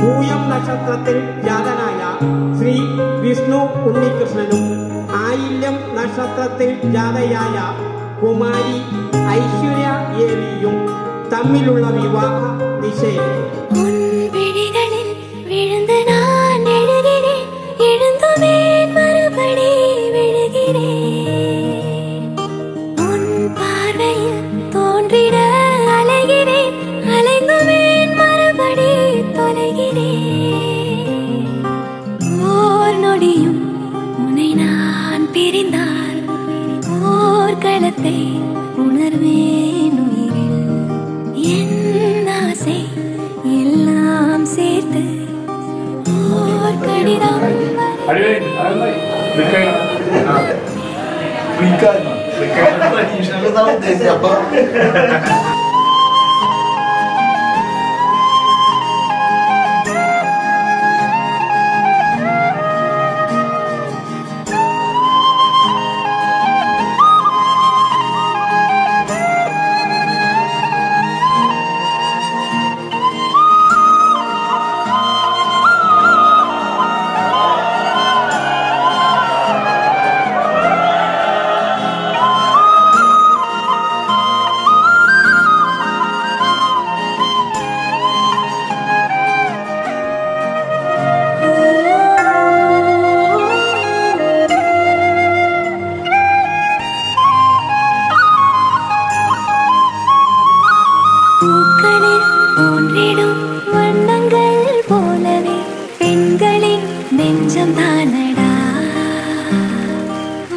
പൂയം നക്ഷത്രത്തിൽ ജാതനായ ശ്രീ വിഷ്ണു ഉണ്ണികൃഷ്ണനും ആയില്യം നക്ഷത്രത്തിൽ ജാതയായ കുമാരി ഐശ്വര്യ ഏവിയും തമ്മിലുള്ള വിവാഹ നിശ്ചയം. போர்க்களத்தை உணர்வேன் உயிரில். என் ஆசை எல்லாம் சேர்த்து ஓர் கடிதம்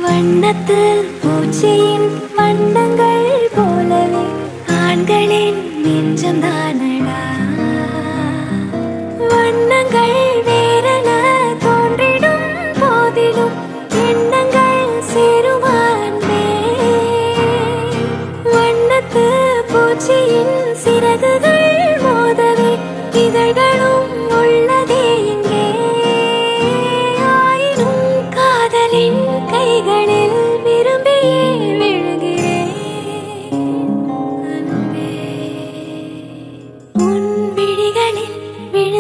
வண்ணத்தில் பூச்சியின் வண்ணங்கள் போலவே ஆண்களின் நெஞ்சம் தானடா. வண்ணங்கள் வேறென தோன்றிடும் போதிலும் எண்ணங்கள் சேருவான்பே வண்ணத்து பூச்சியின் சிறகுகள்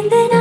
then